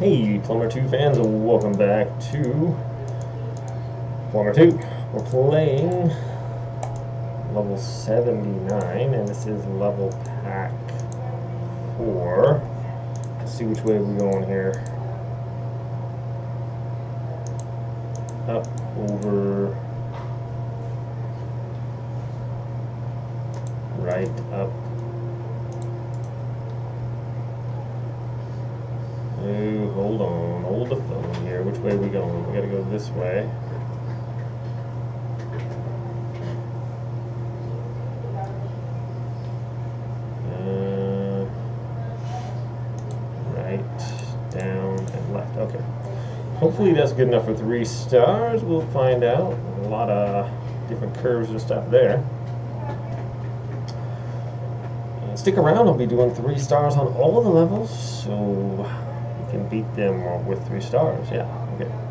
Hey, Plumber 2 fans, welcome back to Plumber 2. We're playing level 79, and this is level pack 4. Let's see which way we're going here. Up, over, right, up. Oh, hold on, hold the phone here. Which way are we going? We gotta go this way. Uh, right, down, and left. Okay. Hopefully that's good enough for three stars. We'll find out. A lot of different curves and stuff there. Uh, stick around. I'll be doing three stars on all the levels, so can beat them with three stars. Yeah. Okay.